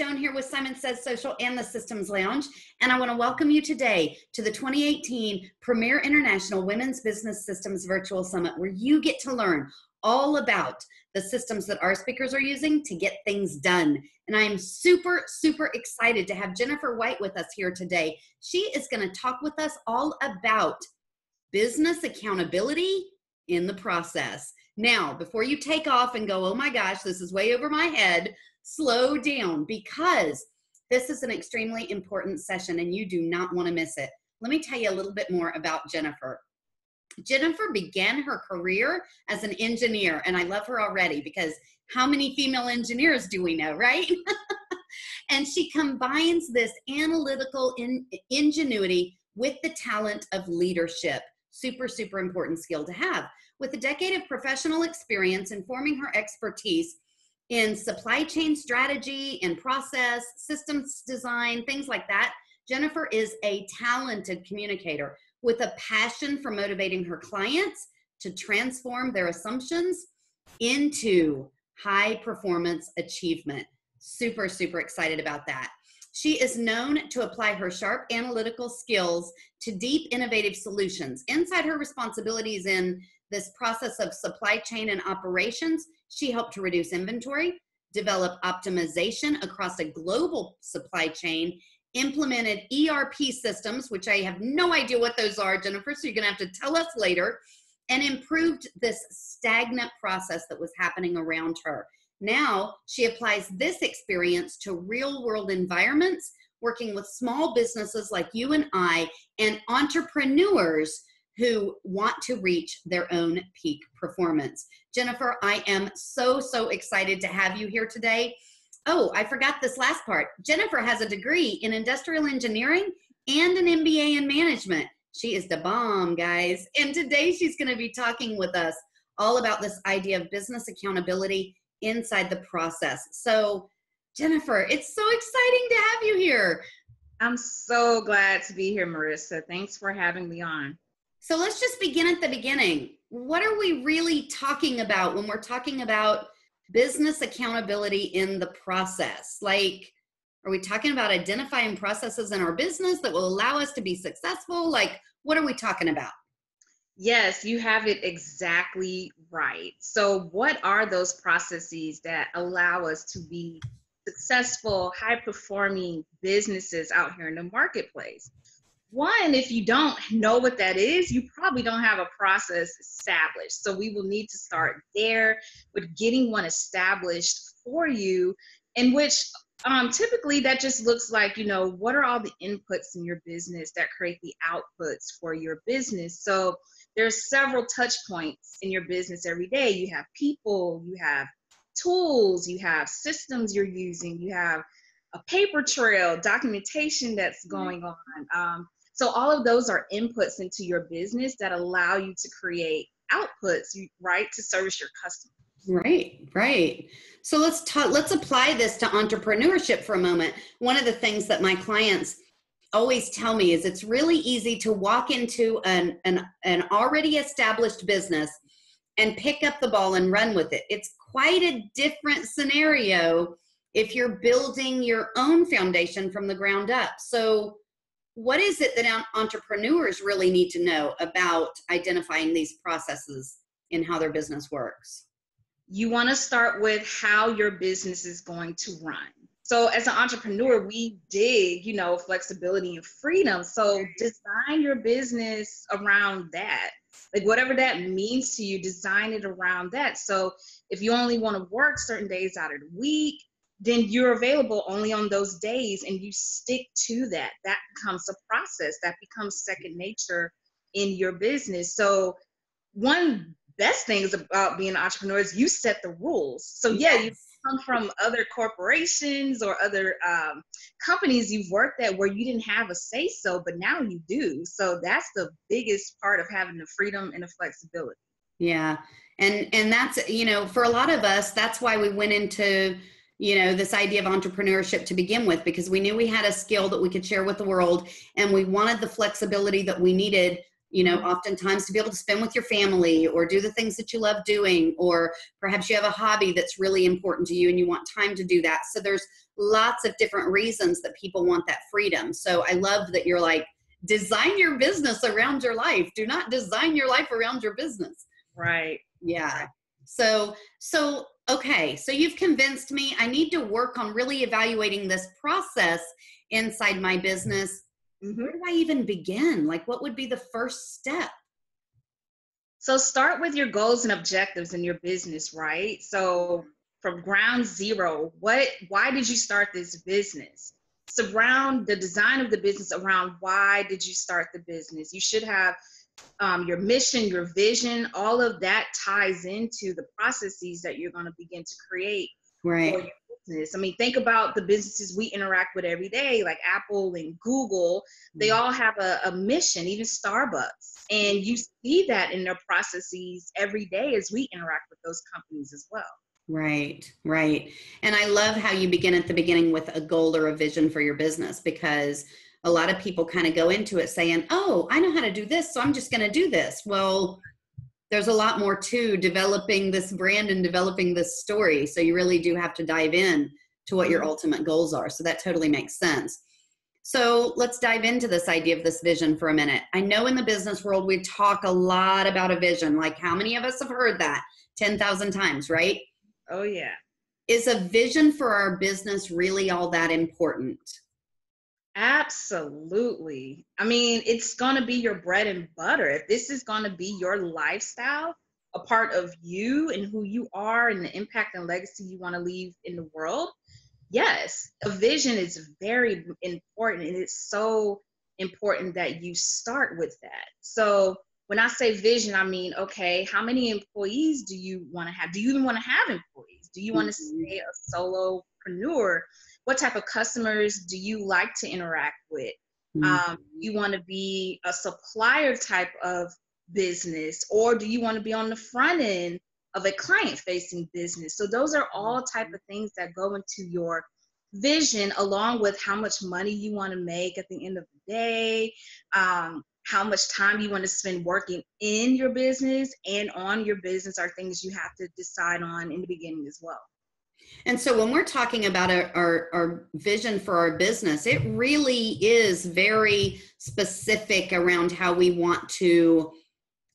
Stone here with Simon Says Social and the Systems Lounge. And I want to welcome you today to the 2018 Premier International Women's Business Systems Virtual Summit, where you get to learn all about the systems that our speakers are using to get things done. And I am super, super excited to have Jennifer White with us here today. She is going to talk with us all about business accountability in the process. Now, before you take off and go, oh my gosh, this is way over my head, slow down because this is an extremely important session and you do not want to miss it. Let me tell you a little bit more about Jennifer. Jennifer began her career as an engineer, and I love her already because how many female engineers do we know, right? and she combines this analytical in, ingenuity with the talent of leadership. Super, super important skill to have. With a decade of professional experience informing her expertise in supply chain strategy and process, systems design, things like that, Jennifer is a talented communicator with a passion for motivating her clients to transform their assumptions into high performance achievement. Super, super excited about that. She is known to apply her sharp analytical skills to deep innovative solutions. Inside her responsibilities in this process of supply chain and operations, she helped to reduce inventory, develop optimization across a global supply chain, implemented ERP systems, which I have no idea what those are, Jennifer, so you're going to have to tell us later, and improved this stagnant process that was happening around her. Now she applies this experience to real world environments, working with small businesses like you and I, and entrepreneurs who want to reach their own peak performance. Jennifer, I am so, so excited to have you here today. Oh, I forgot this last part. Jennifer has a degree in industrial engineering and an MBA in management. She is the bomb, guys. And today she's going to be talking with us all about this idea of business accountability inside the process. So, Jennifer, it's so exciting to have you here. I'm so glad to be here, Marissa. Thanks for having me on. So let's just begin at the beginning. What are we really talking about when we're talking about business accountability in the process? Like, are we talking about identifying processes in our business that will allow us to be successful? Like, what are we talking about? Yes, you have it exactly right. So, what are those processes that allow us to be successful, high performing businesses out here in the marketplace? one, if you don't know what that is, you probably don't have a process established. So we will need to start there with getting one established for you, in which um, typically that just looks like, you know, what are all the inputs in your business that create the outputs for your business? So there's several touch points in your business every day. You have people, you have tools, you have systems you're using, you have a paper trail, documentation that's mm-hmm. going on. Um, so all of those are inputs into your business that allow you to create outputs, right, to service your customers. Right, right. So let's talk, let's apply this to entrepreneurship for a moment. One of the things that my clients always tell me is it's really easy to walk into an, an, an already established business and pick up the ball and run with it. It's quite a different scenario if you're building your own foundation from the ground up. So what is it that entrepreneurs really need to know about identifying these processes in how their business works? You want to start with how your business is going to run. So as an entrepreneur, we dig, you know, flexibility and freedom. So design your business around that. Like whatever that means to you, design it around that. So if you only want to work certain days out of the week, then you're available only on those days and you stick to that. That becomes a process, that becomes second nature in your business. So, one best things about being an entrepreneur is you set the rules. So, yeah, you come from other corporations or other um, companies you've worked at where you didn't have a say so, but now you do. So, that's the biggest part of having the freedom and the flexibility. Yeah. And and that's you know for a lot of us that's why we went into you know this idea of entrepreneurship to begin with because we knew we had a skill that we could share with the world and we wanted the flexibility that we needed you know oftentimes to be able to spend with your family or do the things that you love doing or perhaps you have a hobby that's really important to you and you want time to do that. So there's lots of different reasons that people want that freedom. So i love that you're like design your business around your life. Do not design your life around your business. Right. Yeah. So so okay. So you've convinced me. I need to work on really evaluating this process inside my business mm-hmm. where do I even begin? Like, what would be the first step? So, start with your goals and objectives in your business, right? So, from ground zero, what, why did you start this business? Surround the design of the business around why did you start the business? You should have um, your mission, your vision, all of that ties into the processes that you're going to begin to create right business. I mean, think about the businesses we interact with every day, like Apple and Google. They mm-hmm. all have a, a mission, even Starbucks. And you see that in their processes every day as we interact with those companies as well. Right, right. And I love how you begin at the beginning with a goal or a vision for your business because a lot of people kind of go into it saying, Oh, I know how to do this, so I'm just going to do this. Well, there's a lot more to developing this brand and developing this story. So you really do have to dive in to what your mm-hmm. ultimate goals are. So that totally makes sense. So let's dive into this idea of this vision for a minute. I know in the business world, we talk a lot about a vision. Like, how many of us have heard that 10,000 times, right? Oh, yeah. Is a vision for our business really all that important? Absolutely. I mean, it's going to be your bread and butter. If this is going to be your lifestyle, a part of you and who you are and the impact and legacy you want to leave in the world, yes, a vision is very important. And it's so important that you start with that. So, when I say vision, I mean, okay, how many employees do you want to have? Do you even want to have employees? Do you want to mm-hmm. stay a solopreneur? What type of customers do you like to interact with? Mm-hmm. Um, you want to be a supplier type of business, or do you want to be on the front end of a client-facing business? So those are all type of things that go into your vision, along with how much money you want to make at the end of the day, um, how much time you want to spend working in your business and on your business are things you have to decide on in the beginning as well. And so when we're talking about our, our, our, vision for our business, it really is very specific around how we want to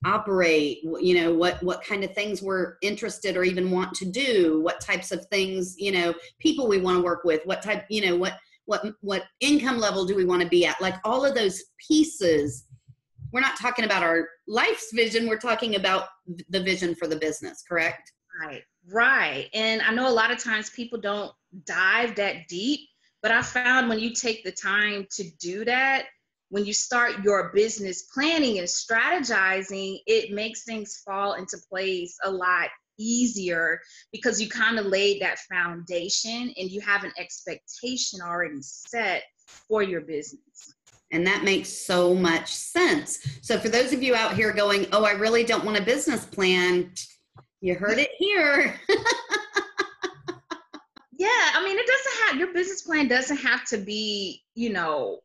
operate, you know, what, what kind of things we're interested or even want to do, what types of things, you know, people we want to work with, what type, you know, what, what, what income level do we want to be at? Like all of those pieces. We're not talking about our life's vision. We're talking about the vision for the business, correct? Right. Right. And I know a lot of times people don't dive that deep, but I found when you take the time to do that, when you start your business planning and strategizing, it makes things fall into place a lot easier because you kind of laid that foundation and you have an expectation already set for your business. And that makes so much sense. So, for those of you out here going, Oh, I really don't want a business plan, you heard it here. yeah, I mean, it doesn't have your business plan doesn't have to be, you know,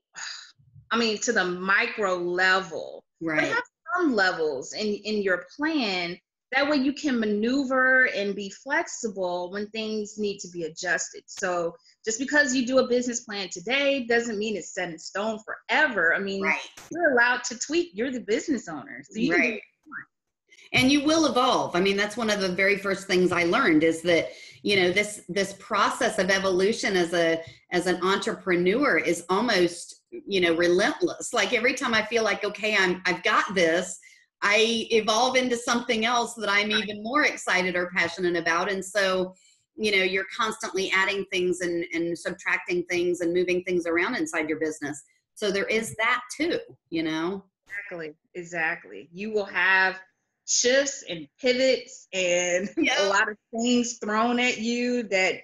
I mean, to the micro level. Right. But have some levels in in your plan. That way, you can maneuver and be flexible when things need to be adjusted. So, just because you do a business plan today doesn't mean it's set in stone forever. I mean, right. you're allowed to tweak. You're the business owner, so you right and you will evolve. I mean that's one of the very first things i learned is that you know this this process of evolution as a as an entrepreneur is almost you know relentless. Like every time i feel like okay i'm i've got this i evolve into something else that i'm even more excited or passionate about. And so you know you're constantly adding things and and subtracting things and moving things around inside your business. So there is that too you know? Exactly. Exactly. You will have shifts and pivots and yep. a lot of things thrown at you that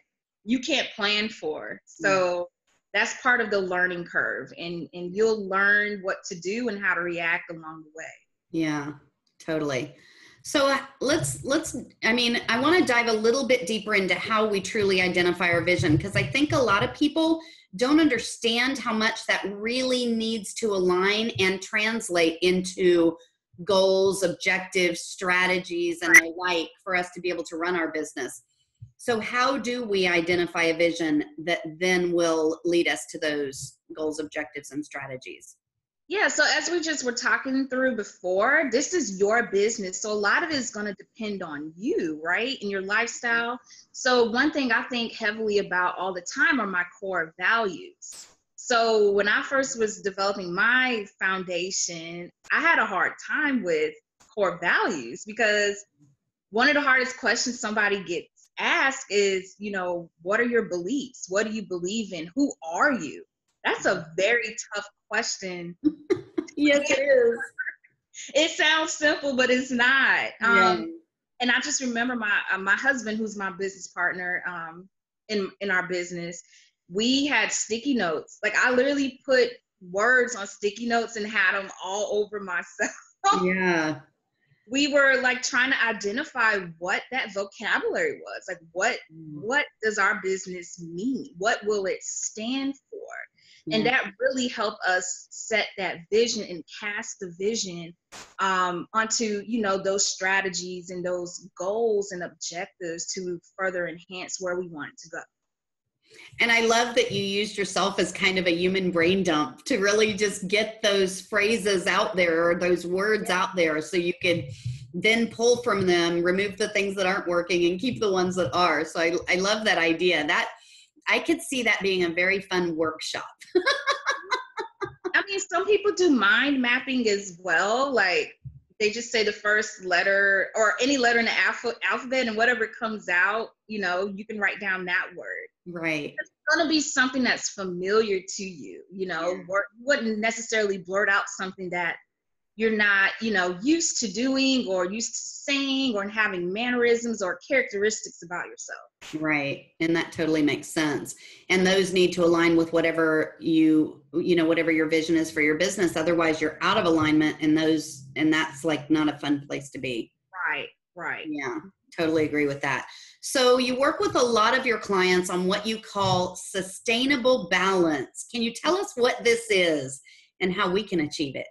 you can't plan for. So that's part of the learning curve and and you'll learn what to do and how to react along the way. Yeah, totally. So uh, let's let's I mean, I want to dive a little bit deeper into how we truly identify our vision because I think a lot of people don't understand how much that really needs to align and translate into goals, objectives, strategies and the like for us to be able to run our business. So how do we identify a vision that then will lead us to those goals, objectives and strategies? Yeah, so as we just were talking through before, this is your business. So a lot of it is going to depend on you, right? And your lifestyle. So one thing I think heavily about all the time are my core values. So when I first was developing my foundation, I had a hard time with core values because one of the hardest questions somebody gets asked is, you know, what are your beliefs? What do you believe in? Who are you? That's a very tough question. yes, it is. It sounds simple, but it's not. Um, And I just remember my uh, my husband, who's my business partner um, in in our business. We had sticky notes. Like I literally put words on sticky notes and had them all over myself. Yeah. we were like trying to identify what that vocabulary was like what mm. what does our business mean what will it stand for and that really helped us set that vision and cast the vision um, onto you know those strategies and those goals and objectives to further enhance where we want to go and I love that you used yourself as kind of a human brain dump to really just get those phrases out there or those words out there so you could then pull from them, remove the things that aren't working and keep the ones that are. So I, I love that idea. That I could see that being a very fun workshop. I mean, some people do mind mapping as well. Like they just say the first letter or any letter in the alpha, alphabet and whatever comes out, you know, you can write down that word. Right. It's going to be something that's familiar to you, you know, yeah. or wouldn't necessarily blurt out something that you're not, you know, used to doing or used to saying or having mannerisms or characteristics about yourself. Right. And that totally makes sense. And those need to align with whatever you, you know, whatever your vision is for your business. Otherwise you're out of alignment and those, and that's like not a fun place to be. Right. Right. Yeah. Totally agree with that. So you work with a lot of your clients on what you call sustainable balance. Can you tell us what this is and how we can achieve it?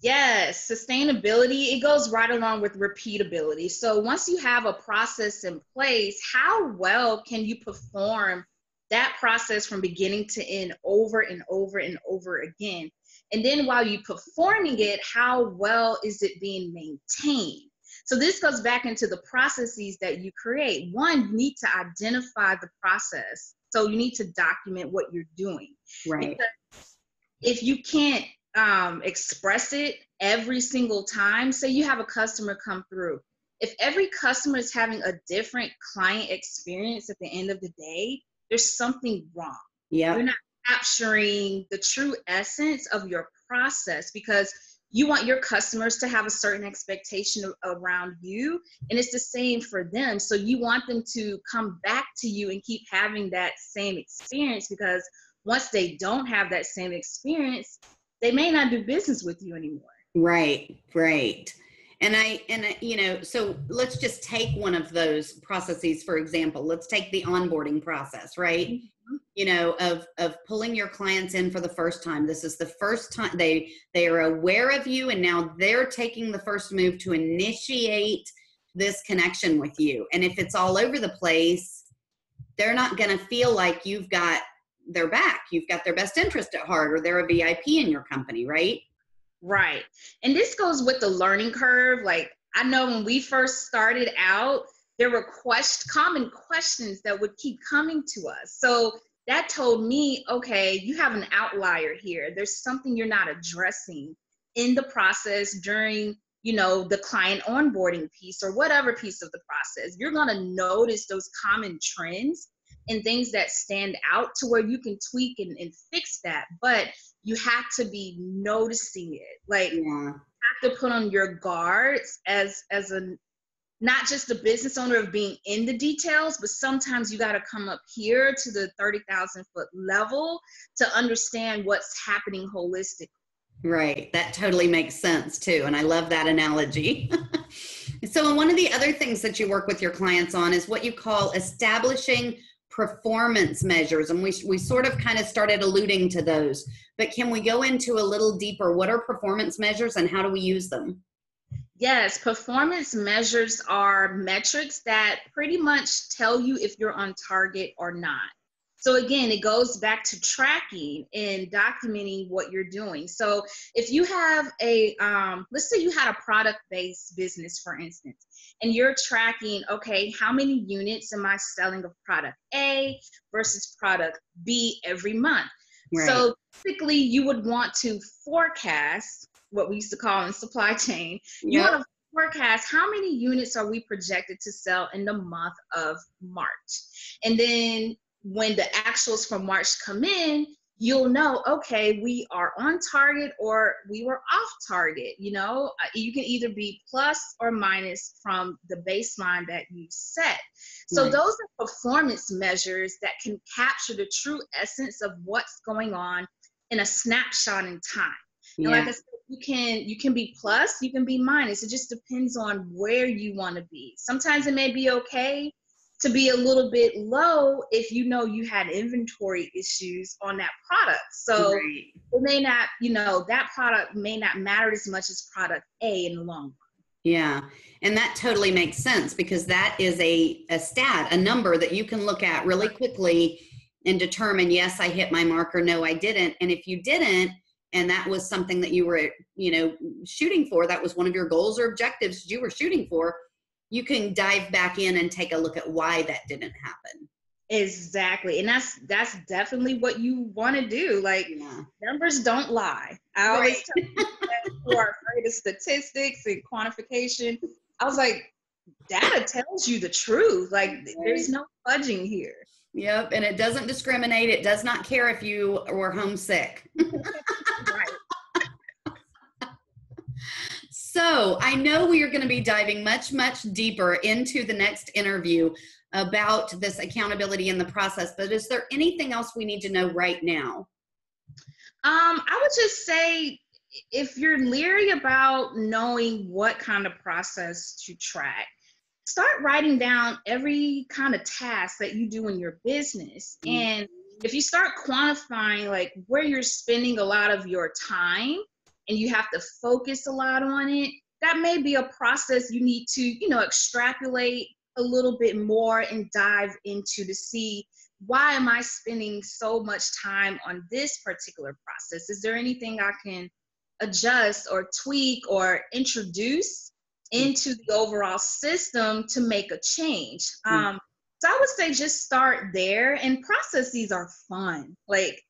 Yes, sustainability, it goes right along with repeatability. So once you have a process in place, how well can you perform that process from beginning to end over and over and over again? And then while you're performing it, how well is it being maintained? So this goes back into the processes that you create. One, you need to identify the process. So you need to document what you're doing. Right. Because if you can't um, express it every single time. Say you have a customer come through. If every customer is having a different client experience at the end of the day, there's something wrong. Yeah. You're not capturing the true essence of your process because you want your customers to have a certain expectation around you and it's the same for them so you want them to come back to you and keep having that same experience because once they don't have that same experience they may not do business with you anymore. Right, right. And I, and I, you know, so let's just take one of those processes, for example. Let's take the onboarding process, right? Mm-hmm. You know, of of pulling your clients in for the first time. This is the first time they they are aware of you, and now they're taking the first move to initiate this connection with you. And if it's all over the place, they're not going to feel like you've got their back. You've got their best interest at heart, or they're a VIP in your company, right? Right. And this goes with the learning curve. Like I know when we first started out, there were quest- common questions that would keep coming to us. So that told me, okay, you have an outlier here. There's something you're not addressing in the process during you know the client onboarding piece or whatever piece of the process you're going to notice those common trends and things that stand out to where you can tweak and, and fix that. But you have to be noticing it. Like yeah. you have to put on your guards as as a not just a business owner of being in the details, but sometimes you got to come up here to the 30,000 foot level to understand what's happening holistically. Right. That totally makes sense too. And I love that analogy. So, one of the other things that you work with your clients on is what you call establishing performance measures. And we, we sort of kind of started alluding to those. But can we go into a little deeper? What are performance measures and how do we use them? Yes, performance measures are metrics that pretty much tell you if you're on target or not. So again, it goes back to tracking and documenting what you're doing. So if you have a, um, let's say you had a product-based business, for instance, and you're tracking, okay, how many units am I selling of product A versus product B every month? Right. So typically you would want to forecast what we used to call in supply chain. You yep. want to forecast how many units are we projected to sell in the month of March. And then when the actuals from March come in, you'll know, okay, we are on target or we were off target. You know, uh, you can either be plus or minus from the baseline that you set. So those are performance measures that can capture the true essence of what's going on in a snapshot in time. Yeah. And like I said, you can you can be plus, you can be minus. It just depends on where you want to be. Sometimes it may be okay to be a little bit low if you know you had inventory issues on that product. So right. it may not, you know, that product may not matter as much as product A in the long run. Yeah. And that totally makes sense because that is a, a stat, a number that you can look at really quickly and determine, yes, I hit my mark or no, I didn't. And if you didn't, and that was something that you were, you know, shooting for, that was one of your goals or objectives you were shooting for, you can dive back in and take a look at why that didn't happen. Exactly. And that's that's definitely what you want to do. Like yeah. numbers don't lie. I always right. tell people who are afraid of statistics and quantification. I was like data tells you the truth. Like there's no fudging here. Yep. And it doesn't discriminate. It does not care if you were homesick right so I know we are going to be diving much, much deeper into the next interview about this accountability in the process, but is there anything else we need to know right now? Um, I would just say if you're leery about knowing what kind of process to track, start writing down every kind of task that you do in your business. Mm-hmm. And if you start quantifying like where you're spending a lot of your time, and you have to focus a lot on it, that may be a process you need to, you know, extrapolate a little bit more and dive into to see why am I spending so much time on this particular process? Is there anything I can adjust or tweak or introduce into the overall system to make a change? Mm. Um, so I would say just start there and processes are fun. Like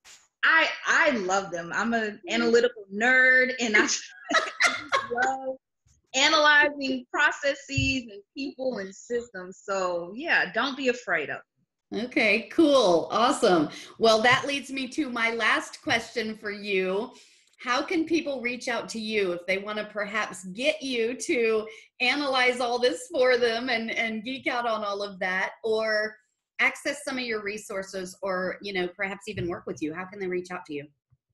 I I love them. I'm an analytical nerd and I love analyzing processes and people and systems. So yeah, don't be afraid of them. Okay, cool. Awesome. Well, that leads me to my last question for you. How can people reach out to you if they want to perhaps get you to analyze all this for them and, and geek out on all of that? Or access some of your resources or you know perhaps even work with you how can they reach out to you?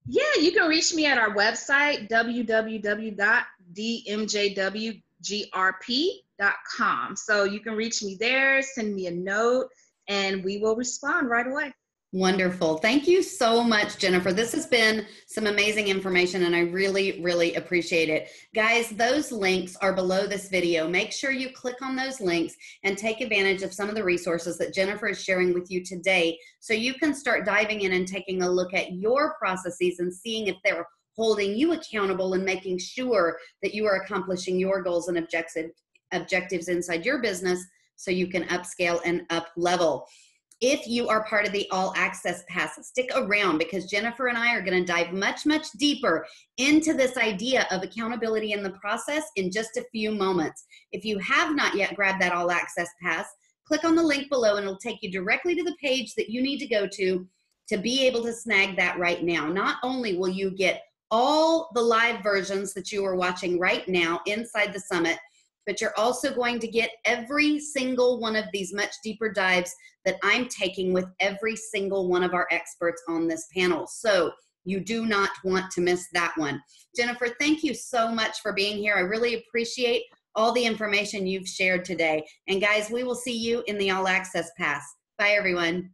Yeah you can reach me at our website www.dmjwgrp.com so you can reach me there send me a note and we will respond right away Wonderful. Thank you so much, Jennifer. This has been some amazing information and I really, really appreciate it. Guys, those links are below this video. Make sure you click on those links and take advantage of some of the resources that Jennifer is sharing with you today so you can start diving in and taking a look at your processes and seeing if they're holding you accountable and making sure that you are accomplishing your goals and objective, objectives inside your business so you can upscale and up level if you are part of the all access pass stick around because jennifer and i are going to dive much much deeper into this idea of accountability in the process in just a few moments. If you have not yet grabbed that all access pass click on the link below and it'll take you directly to the page that you need to go to to be able to snag that right now. Not only will you get all the live versions that you are watching right now inside the summit but you're also going to get every single one of these much deeper dives that I'm taking with every single one of our experts on this panel. So you do not want to miss that one. Jennifer, thank you so much for being here. I really appreciate all the information you've shared today. And guys, we will see you in the All Access Pass. Bye, everyone.